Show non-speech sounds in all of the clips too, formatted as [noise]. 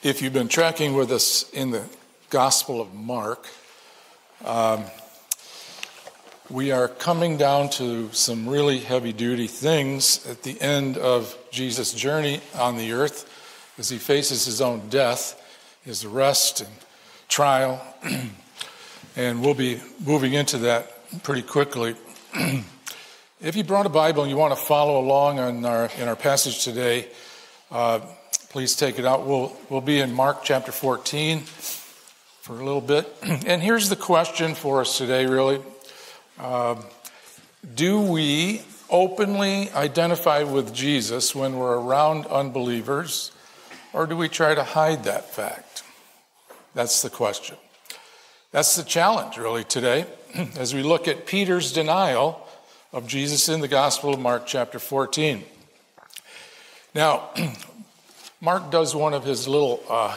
If you've been tracking with us in the Gospel of Mark, um, we are coming down to some really heavy duty things at the end of Jesus' journey on the earth as he faces his own death, his arrest and trial. [clears throat] and we'll be moving into that pretty quickly. [clears throat] if you brought a Bible and you want to follow along on our, in our passage today, uh, please take it out. We'll, we'll be in Mark chapter 14 for a little bit. [clears throat] And here's the question for us today, really. Uh, do we openly identify with Jesus when we're around unbelievers, or do we try to hide that fact? That's the question. That's the challenge, really, today, [clears throat] as we look at Peter's denial of Jesus in the Gospel of Mark, chapter 14. Now, [clears throat] Mark does one of his little uh,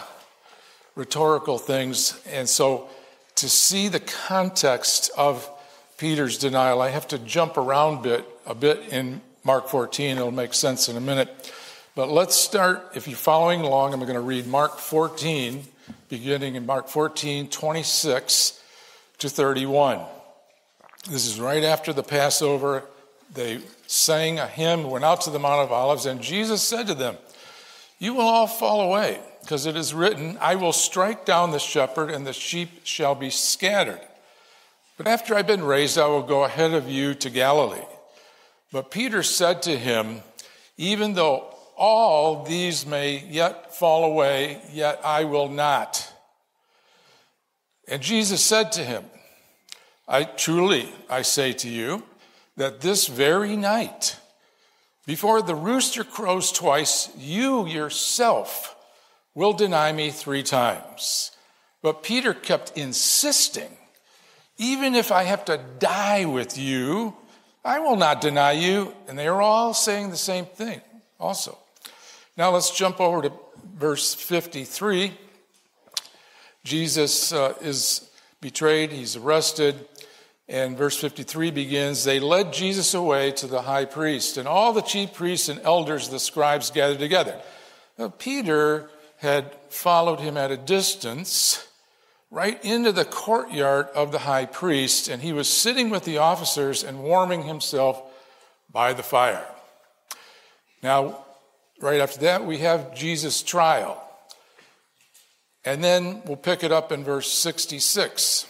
rhetorical things, and so to see the context of Peter's denial, I have to jump around bit a bit in Mark 14. It'll make sense in a minute. But let's start, if you're following along, I'm going to read Mark 14, beginning in Mark 14, 26 to 31. This is right after the Passover. They sang a hymn, went out to the Mount of Olives, and Jesus said to them, You will all fall away, because it is written, I will strike down the shepherd, and the sheep shall be scattered. But after I've been raised, I will go ahead of you to Galilee. But Peter said to him, Even though all these may yet fall away, yet I will not. And Jesus said to him, I truly, I say to you, that this very night, before the rooster crows twice, you yourself will deny me three times. But Peter kept insisting, even if I have to die with you, I will not deny you. And they are all saying the same thing also. Now let's jump over to verse 53. Jesus uh, is betrayed, he's arrested. And verse 53 begins They led Jesus away to the high priest, and all the chief priests and elders, the scribes, gathered together. Now, Peter had followed him at a distance right into the courtyard of the high priest, and he was sitting with the officers and warming himself by the fire. Now, right after that, we have Jesus' trial. And then we'll pick it up in verse 66.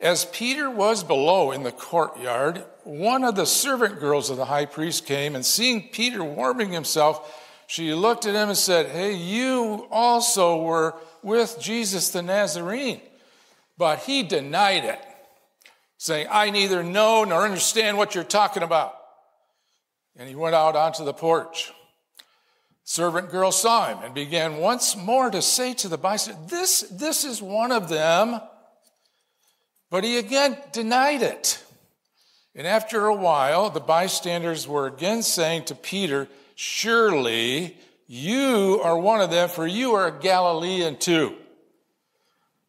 As Peter was below in the courtyard, one of the servant girls of the high priest came, and seeing Peter warming himself, she looked at him and said, Hey, you also were with Jesus the Nazarene. But he denied it, saying, I neither know nor understand what you're talking about. And he went out onto the porch. Servant girl saw him and began once more to say to the bystander, This, this is one of them. But he again denied it. And after a while, the bystanders were again saying to Peter, Surely you are one of them, for you are a Galilean too.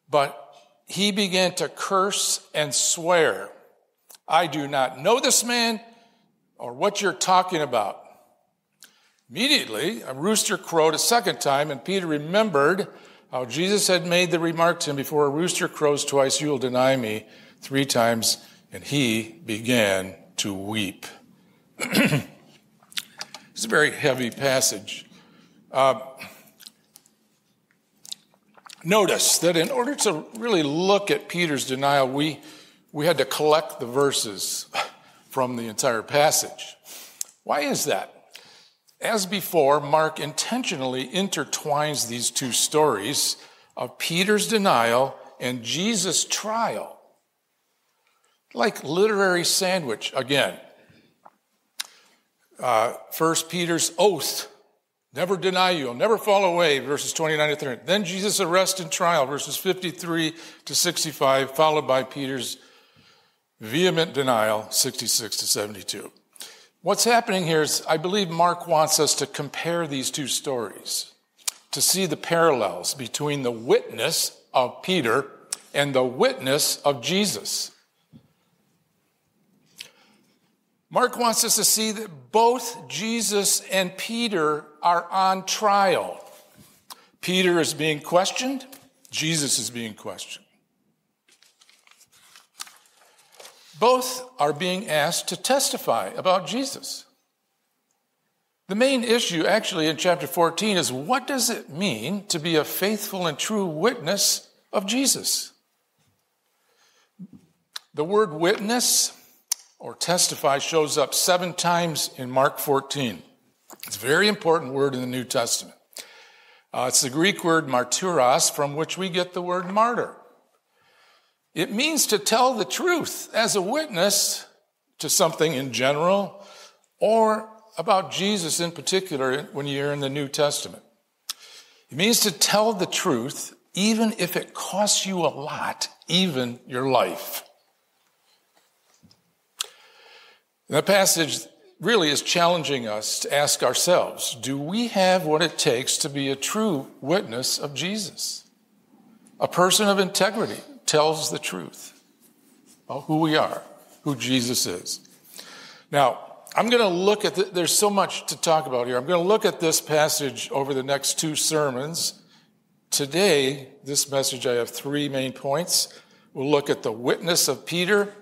But he began to curse and swear, I do not know this man or what you're talking about. Immediately, a rooster crowed a second time, and Peter remembered how Jesus had made the remark to him, Before a rooster crows twice, you will deny me three times. And he began to weep. [clears throat] it's a very heavy passage. Uh, notice that in order to really look at Peter's denial, we, we had to collect the verses from the entire passage. Why is that? As before, Mark intentionally intertwines these two stories of Peter's denial and Jesus' trial. Like literary sandwich again. Uh, First Peter's oath, never deny you, I'll never fall away, verses 29 to 30. Then Jesus' arrest and trial, verses 53 to 65, followed by Peter's vehement denial, 66 to 72. What's happening here is I believe Mark wants us to compare these two stories, to see the parallels between the witness of Peter and the witness of Jesus. Mark wants us to see that both Jesus and Peter are on trial. Peter is being questioned, Jesus is being questioned. Both are being asked to testify about Jesus. The main issue, actually, in chapter 14 is what does it mean to be a faithful and true witness of Jesus? The word witness or testify shows up seven times in Mark 14. It's a very important word in the New Testament. Uh, it's the Greek word martyros, from which we get the word martyr. It means to tell the truth as a witness to something in general or about Jesus in particular when you're in the New Testament. It means to tell the truth even if it costs you a lot, even your life. That passage really is challenging us to ask ourselves do we have what it takes to be a true witness of Jesus? A person of integrity tells the truth about who we are, who Jesus is. Now, I'm going to look at, the, there's so much to talk about here. I'm going to look at this passage over the next two sermons. Today, this message, I have three main points. We'll look at the witness of Peter,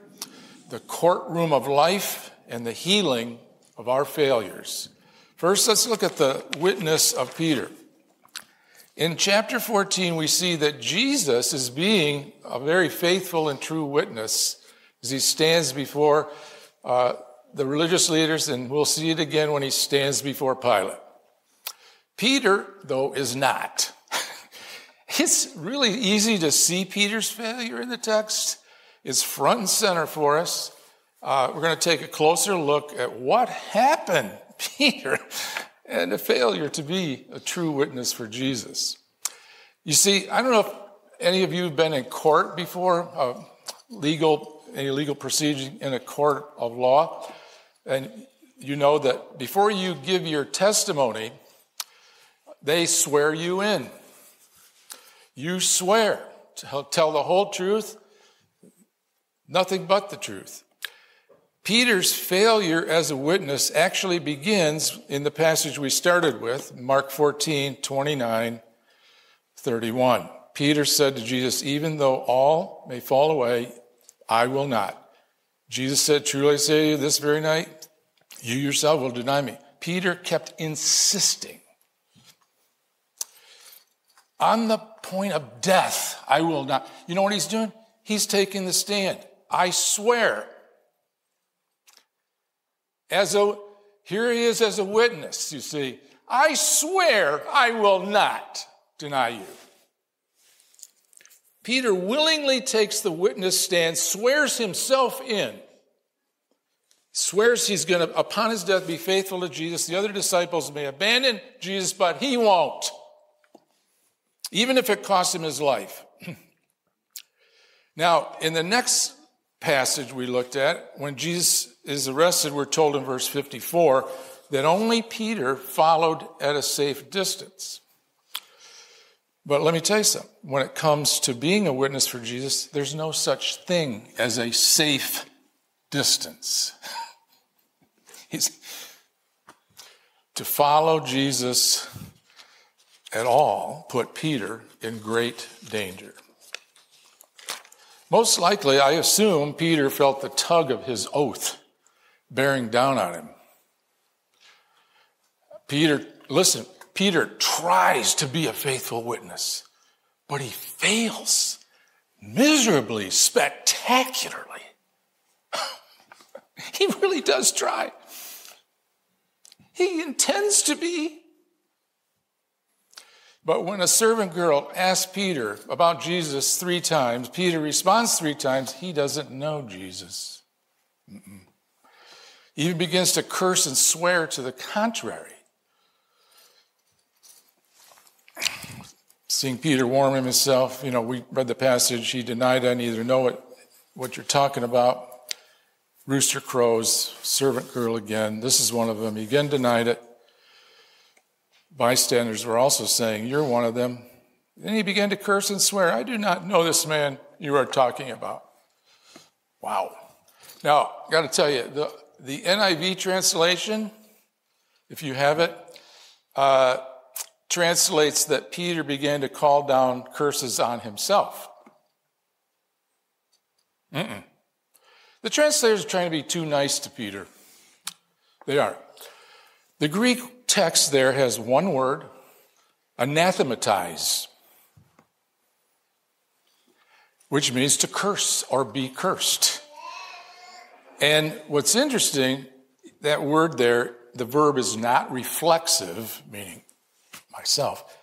the courtroom of life, and the healing of our failures. First, let's look at the witness of Peter. In chapter 14, we see that Jesus is being a very faithful and true witness as he stands before uh, the religious leaders, and we'll see it again when he stands before Pilate. Peter, though, is not. [laughs] it's really easy to see Peter's failure in the text. It's front and center for us. Uh, we're going to take a closer look at what happened, [laughs] Peter, and a failure to be a true witness for Jesus. You see, I don't know if any of you have been in court before, uh, legal, any legal proceeding in a court of law. And you know that before you give your testimony, they swear you in. You swear to tell the whole truth, nothing but the truth. Peter's failure as a witness actually begins in the passage we started with, Mark 14, 29, 31. Peter said to Jesus, Even though all may fall away, I will not. Jesus said, Truly I say to you, this very night, you yourself will deny me. Peter kept insisting. On the point of death, I will not. You know what he's doing? He's taking the stand. I swear. As a, here he is as a witness, you see. I swear I will not deny you. Peter willingly takes the witness stand, swears himself in, swears he's going to, upon his death, be faithful to Jesus. The other disciples may abandon Jesus, but he won't, even if it costs him his life. [clears throat] now, in the next passage we looked at, when Jesus is arrested, we're told in verse 54 that only Peter followed at a safe distance. But let me tell you something. When it comes to being a witness for Jesus, there's no such thing as a safe distance. [laughs] to follow Jesus at all put Peter in great danger. Most likely, I assume Peter felt the tug of his oath bearing down on him. Peter, listen, Peter tries to be a faithful witness, but he fails miserably, spectacularly. [laughs] he really does try. He intends to be. But when a servant girl asks Peter about Jesus three times, Peter responds three times, he doesn't know Jesus. Mm-mm. He even begins to curse and swear to the contrary. seeing Peter warm himself, you know, we read the passage, he denied I neither know it, what you're talking about. Rooster crows, servant girl again. This is one of them. He again denied it. Bystanders were also saying, You're one of them. Then he began to curse and swear, I do not know this man you are talking about. Wow. Now, I got to tell you, the, the NIV translation, if you have it, uh, translates that Peter began to call down curses on himself. Mm-mm. The translators are trying to be too nice to Peter. They are. The Greek text there has one word, anathematize, which means to curse or be cursed. And what's interesting, that word there, the verb is not reflexive, meaning myself.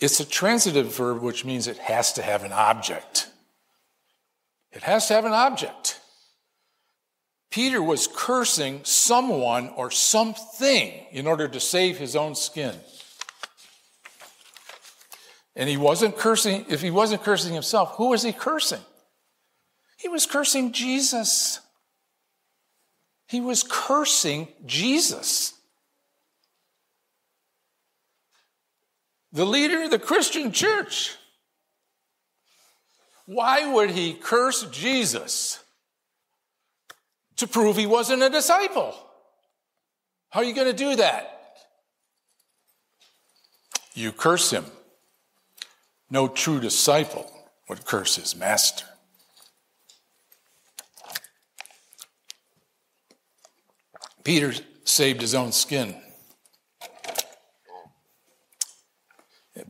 It's a transitive verb, which means it has to have an object. It has to have an object. Peter was cursing someone or something in order to save his own skin. And he wasn't cursing, if he wasn't cursing himself, who was he cursing? He was cursing Jesus. He was cursing Jesus. The leader of the Christian church. Why would he curse Jesus? To prove he wasn't a disciple. How are you going to do that? You curse him. No true disciple would curse his master. Peter saved his own skin,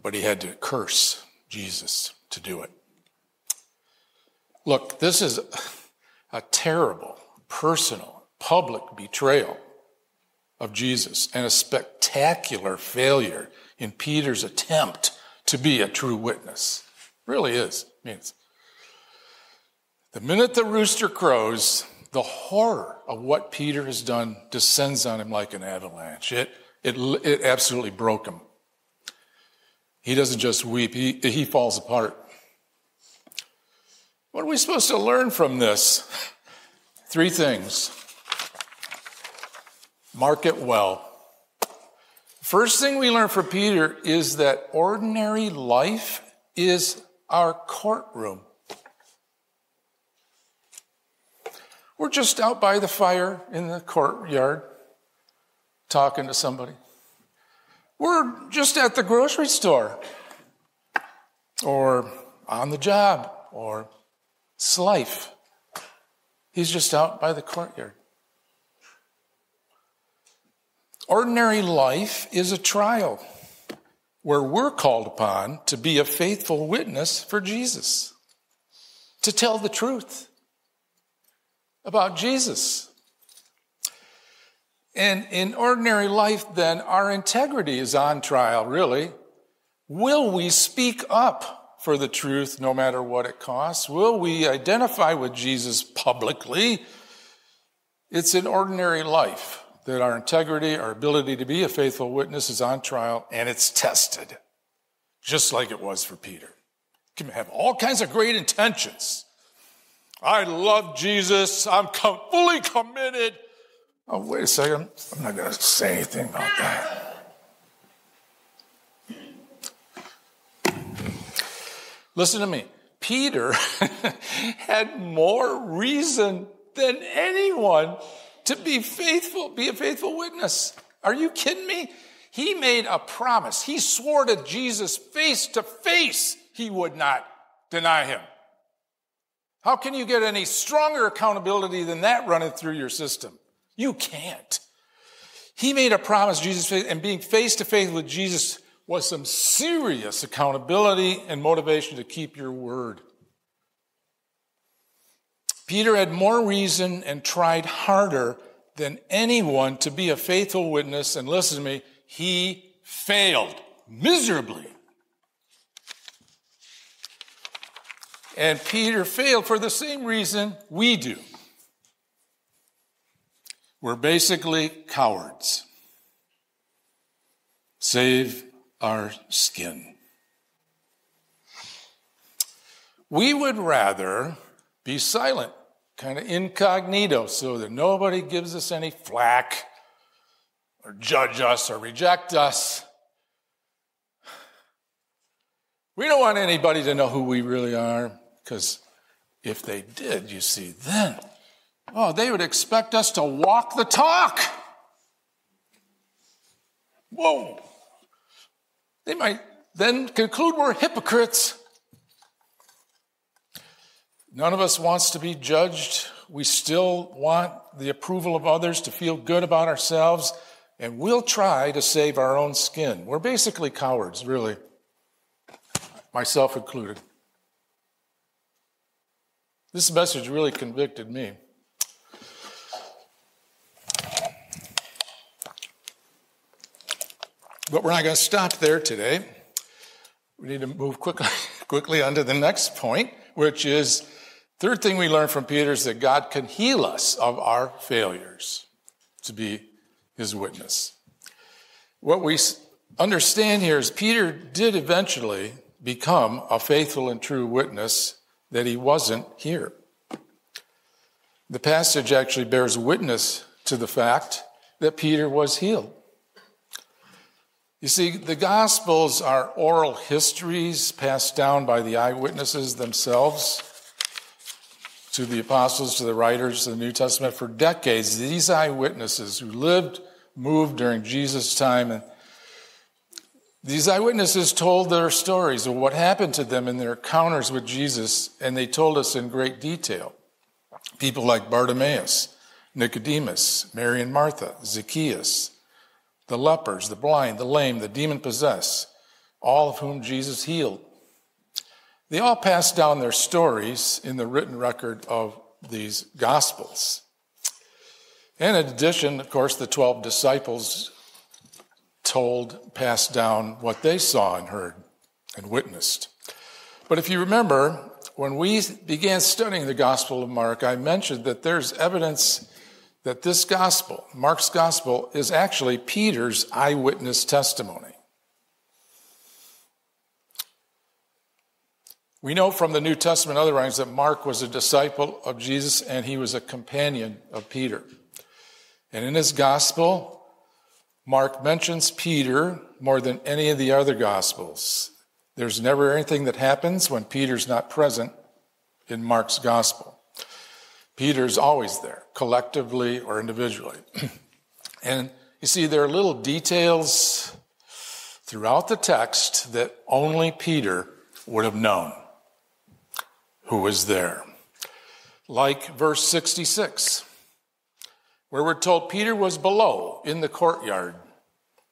but he had to curse Jesus to do it. Look, this is a terrible, personal, public betrayal of Jesus and a spectacular failure in Peter's attempt to be a true witness. It really is. I mean, the minute the rooster crows, the horror of what Peter has done descends on him like an avalanche. It, it, it absolutely broke him. He doesn't just weep, he, he falls apart. What are we supposed to learn from this? Three things. Mark it well. First thing we learn from Peter is that ordinary life is our courtroom. We're just out by the fire in the courtyard talking to somebody. We're just at the grocery store or on the job or it's life. He's just out by the courtyard. Ordinary life is a trial where we're called upon to be a faithful witness for Jesus, to tell the truth about Jesus. And in ordinary life, then, our integrity is on trial, really. Will we speak up for the truth no matter what it costs? Will we identify with Jesus publicly? It's in ordinary life that our integrity, our ability to be a faithful witness is on trial and it's tested, just like it was for Peter. You can have all kinds of great intentions. I love Jesus. I'm fully committed. Oh, wait a second. I'm not going to say anything about that. Listen to me. Peter [laughs] had more reason than anyone to be faithful, be a faithful witness. Are you kidding me? He made a promise. He swore to Jesus face to face he would not deny him. How can you get any stronger accountability than that running through your system? You can't. He made a promise, Jesus, and being face to face with Jesus was some serious accountability and motivation to keep your word. Peter had more reason and tried harder than anyone to be a faithful witness, and listen to me, he failed miserably. And Peter failed for the same reason we do. We're basically cowards. Save our skin. We would rather be silent, kind of incognito, so that nobody gives us any flack or judge us or reject us. We don't want anybody to know who we really are, because if they did, you see, then, oh, they would expect us to walk the talk. Whoa. They might then conclude we're hypocrites. None of us wants to be judged. We still want the approval of others to feel good about ourselves, and we'll try to save our own skin. We're basically cowards, really, myself included. This message really convicted me. But we're not going to stop there today. We need to move quickly, [laughs] quickly on to the next point, which is third thing we learn from Peter is that God can heal us of our failures to be his witness. What we understand here is Peter did eventually become a faithful and true witness that he wasn't here. The passage actually bears witness to the fact that Peter was healed. You see, the Gospels are oral histories passed down by the eyewitnesses themselves to the apostles, to the writers of the New Testament for decades. These eyewitnesses who lived, moved during Jesus' time, and these eyewitnesses told their stories of what happened to them in their encounters with Jesus, and they told us in great detail. People like Bartimaeus, Nicodemus, Mary and Martha, Zacchaeus, the lepers, the blind, the lame, the demon possessed, all of whom Jesus healed. They all passed down their stories in the written record of these gospels. And in addition, of course, the 12 disciples told, passed down what they saw and heard and witnessed. But if you remember, when we began studying the Gospel of Mark, I mentioned that there's evidence that this gospel, Mark's gospel, is actually Peter's eyewitness testimony. We know from the New Testament other writings that Mark was a disciple of Jesus and he was a companion of Peter. And in his gospel, Mark mentions Peter more than any of the other gospels. There's never anything that happens when Peter's not present in Mark's gospel. Peter's always there, collectively or individually. [clears throat] and you see, there are little details throughout the text that only Peter would have known who was there. Like verse 66, where we're told Peter was below in the courtyard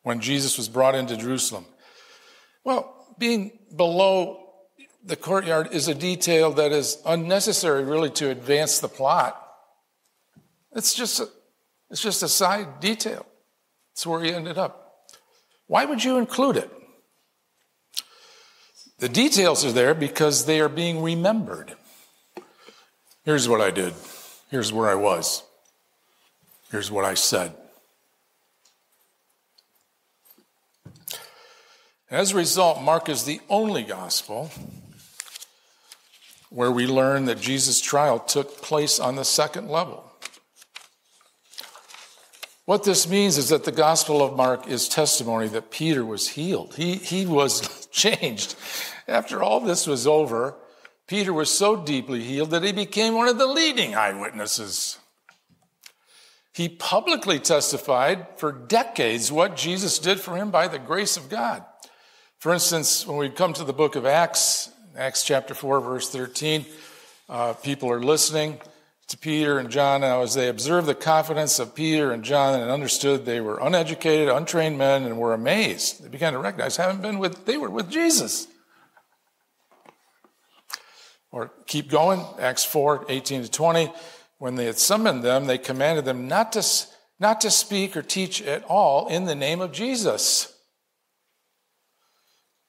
when Jesus was brought into Jerusalem. Well, being below the courtyard is a detail that is unnecessary really to advance the plot. It's just a, it's just a side detail. It's where he ended up. Why would you include it? The details are there because they are being remembered. Here's what I did. Here's where I was. Here's what I said. As a result, Mark is the only gospel where we learn that Jesus' trial took place on the second level. What this means is that the Gospel of Mark is testimony that Peter was healed. He, he was [laughs] changed. After all this was over, Peter was so deeply healed that he became one of the leading eyewitnesses. He publicly testified for decades what Jesus did for him by the grace of God. For instance, when we come to the book of Acts, Acts chapter 4, verse 13. Uh, people are listening to Peter and John now as they observed the confidence of Peter and John and understood they were uneducated, untrained men and were amazed. They began to recognize, haven't been with, they were with Jesus. Or keep going, Acts 4, 18 to 20. When they had summoned them, they commanded them not to, not to speak or teach at all in the name of Jesus.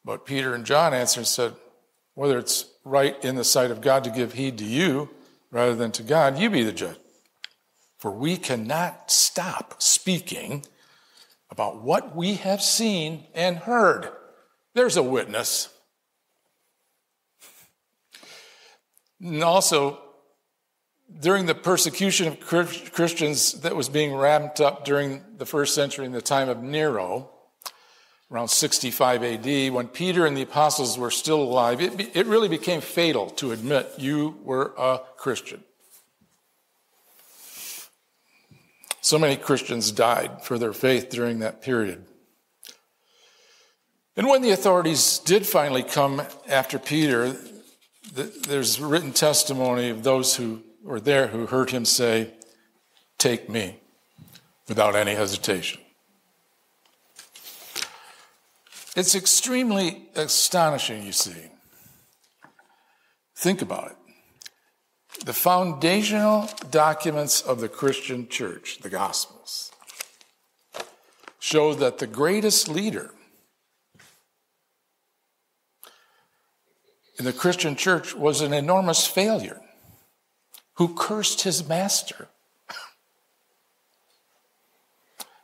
But Peter and John answered and said, whether it's right in the sight of God to give heed to you rather than to God, you be the judge. For we cannot stop speaking about what we have seen and heard. There's a witness. And also, during the persecution of Christians that was being ramped up during the first century in the time of Nero, around 65 AD, when Peter and the apostles were still alive, it, it really became fatal to admit you were a Christian. So many Christians died for their faith during that period. And when the authorities did finally come after Peter, there's written testimony of those who were there who heard him say, Take me, without any hesitation. It's extremely astonishing, you see. Think about it. The foundational documents of the Christian church, the Gospels, show that the greatest leader in the Christian church was an enormous failure who cursed his master. [clears throat]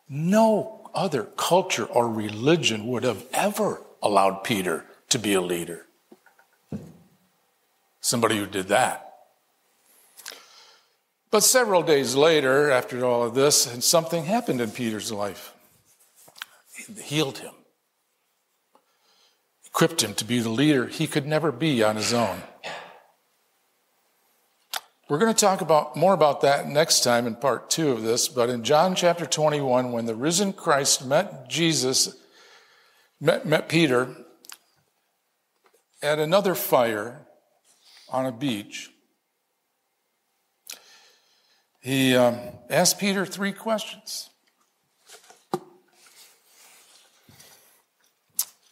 No other culture or religion would have ever allowed Peter to be a leader. Somebody who did that. But several days later, after all of this, and something happened in Peter's life. It healed him, equipped him to be the leader he could never be on his own. We're going to talk about more about that next time in part two of this, but in John chapter 21, when the risen Christ met Jesus, met, met Peter at another fire on a beach, he um, asked Peter three questions,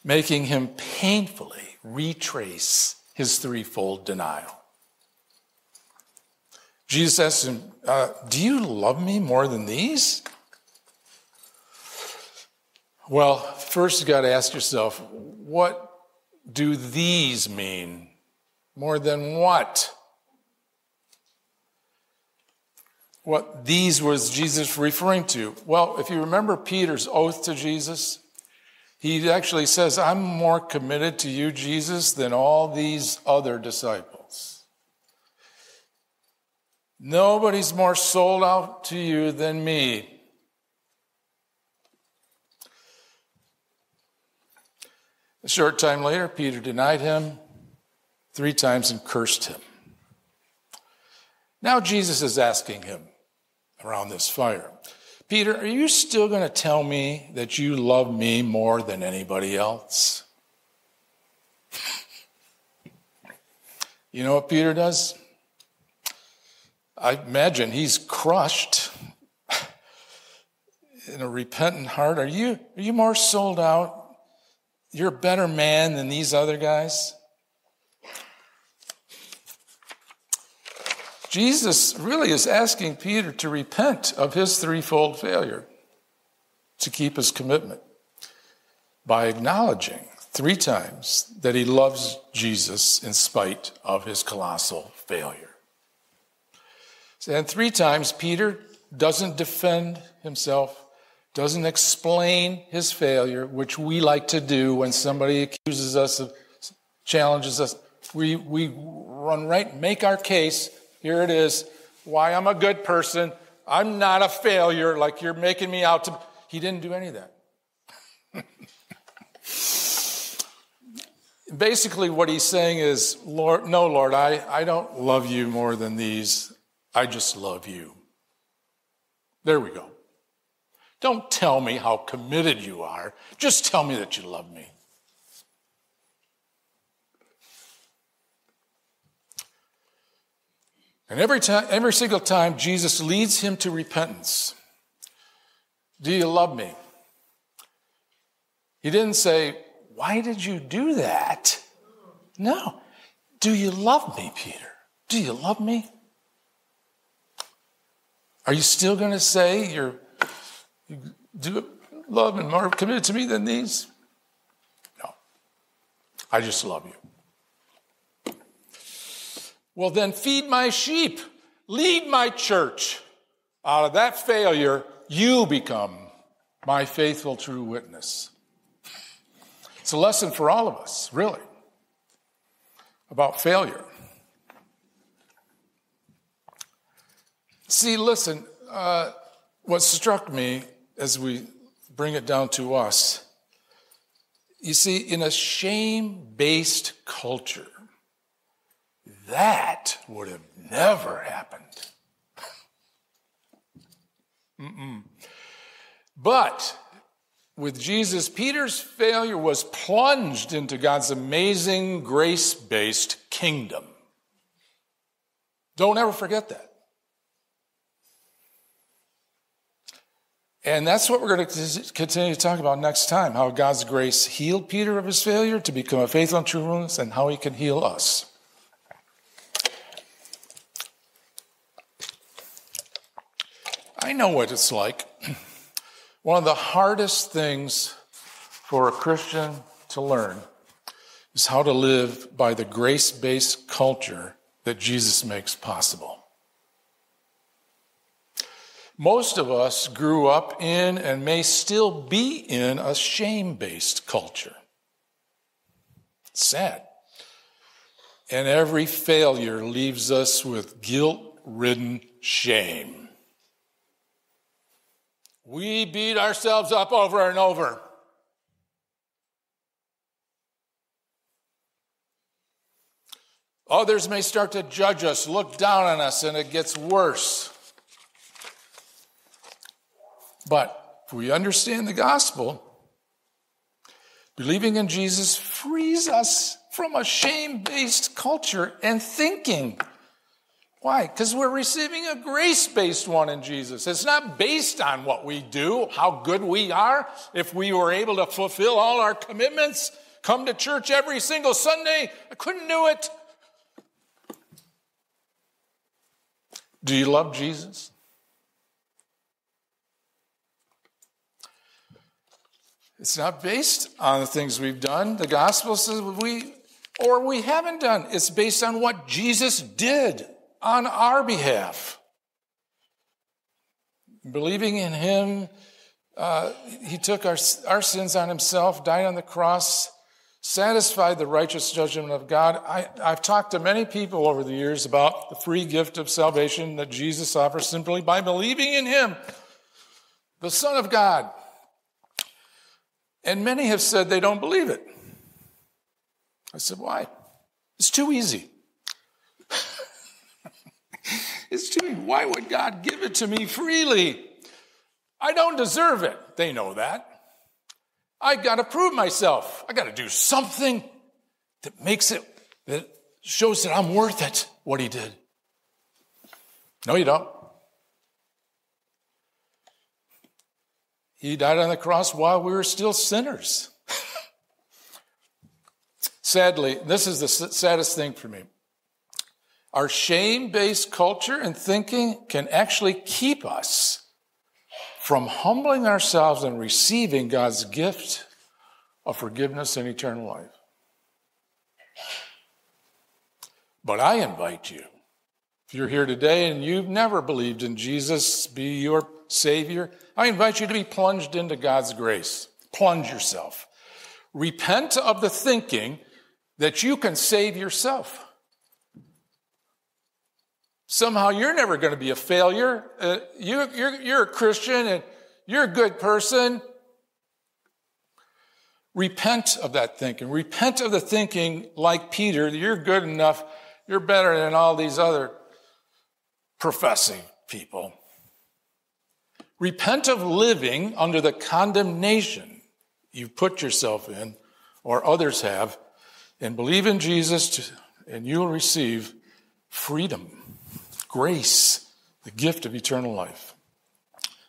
making him painfully retrace his threefold denial. Jesus asked him, uh, Do you love me more than these? Well, first you got to ask yourself, what do these mean? More than what? What these was Jesus referring to? Well, if you remember Peter's oath to Jesus, he actually says, I'm more committed to you, Jesus, than all these other disciples. Nobody's more sold out to you than me. A short time later, Peter denied him three times and cursed him. Now Jesus is asking him around this fire Peter, are you still going to tell me that you love me more than anybody else? [laughs] You know what Peter does? I imagine he's crushed in a repentant heart. Are you, are you more sold out? You're a better man than these other guys? Jesus really is asking Peter to repent of his threefold failure to keep his commitment by acknowledging three times that he loves Jesus in spite of his colossal failure. And three times, Peter doesn't defend himself, doesn't explain his failure, which we like to do when somebody accuses us of, challenges us. We, we run right, make our case. Here it is. Why I'm a good person. I'm not a failure like you're making me out to. He didn't do any of that. [laughs] Basically, what he's saying is, Lord, no, Lord, I, I don't love you more than these. I just love you. There we go. Don't tell me how committed you are. Just tell me that you love me. And every time, every single time, Jesus leads him to repentance. Do you love me? He didn't say, Why did you do that? No. Do you love me, Peter? Do you love me? Are you still going to say you're you do love and more committed to me than these? No. I just love you. Well, then feed my sheep, lead my church. Out of that failure, you become my faithful, true witness. It's a lesson for all of us, really, about failure. See, listen, uh, what struck me as we bring it down to us, you see, in a shame based culture, that would have never happened. [laughs] But with Jesus, Peter's failure was plunged into God's amazing grace based kingdom. Don't ever forget that. And that's what we're going to continue to talk about next time how God's grace healed Peter of his failure to become a faithful and true witness, and how he can heal us. I know what it's like. [clears throat] One of the hardest things for a Christian to learn is how to live by the grace based culture that Jesus makes possible. Most of us grew up in and may still be in a shame based culture. It's sad. And every failure leaves us with guilt ridden shame. We beat ourselves up over and over. Others may start to judge us, look down on us, and it gets worse. But if we understand the gospel, believing in Jesus frees us from a shame based culture and thinking. Why? Because we're receiving a grace based one in Jesus. It's not based on what we do, how good we are. If we were able to fulfill all our commitments, come to church every single Sunday, I couldn't do it. Do you love Jesus? It's not based on the things we've done. The gospel says we or we haven't done. It's based on what Jesus did on our behalf. Believing in Him, uh, He took our, our sins on Himself, died on the cross, satisfied the righteous judgment of God. I, I've talked to many people over the years about the free gift of salvation that Jesus offers simply by believing in Him, the Son of God. And many have said they don't believe it. I said, why? It's too easy. [laughs] It's too easy. why would God give it to me freely? I don't deserve it. They know that. I got to prove myself. I got to do something that makes it, that shows that I'm worth it, what he did. No, you don't. He died on the cross while we were still sinners. [laughs] Sadly, this is the saddest thing for me. Our shame based culture and thinking can actually keep us from humbling ourselves and receiving God's gift of forgiveness and eternal life. But I invite you, you're here today and you've never believed in Jesus be your Savior, I invite you to be plunged into God's grace. Plunge yourself. Repent of the thinking that you can save yourself. Somehow you're never going to be a failure. Uh, you, you're, you're a Christian and you're a good person. Repent of that thinking. Repent of the thinking like Peter, you're good enough, you're better than all these other professing people. Repent of living under the condemnation you've put yourself in or others have and believe in Jesus to, and you'll receive freedom grace, the gift of eternal life.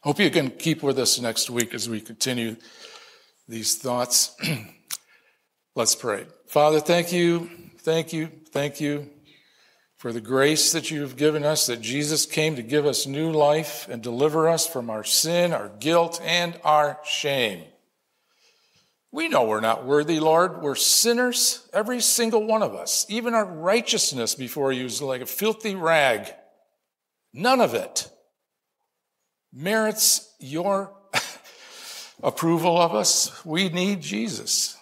Hope you can keep with us next week as we continue these thoughts. [clears throat] Let's pray. Father, thank you, thank you, thank you for the grace that you have given us, that Jesus came to give us new life and deliver us from our sin, our guilt, and our shame. We know we're not worthy, Lord. We're sinners, every single one of us. Even our righteousness before you is like a filthy rag. None of it merits your [laughs] approval of us. We need Jesus.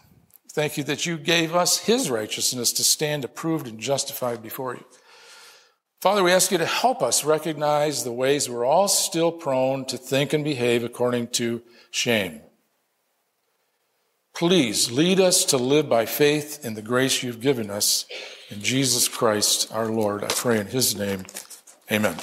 Thank you that you gave us his righteousness to stand approved and justified before you. Father, we ask you to help us recognize the ways we're all still prone to think and behave according to shame. Please lead us to live by faith in the grace you've given us in Jesus Christ our Lord. I pray in his name. Amen.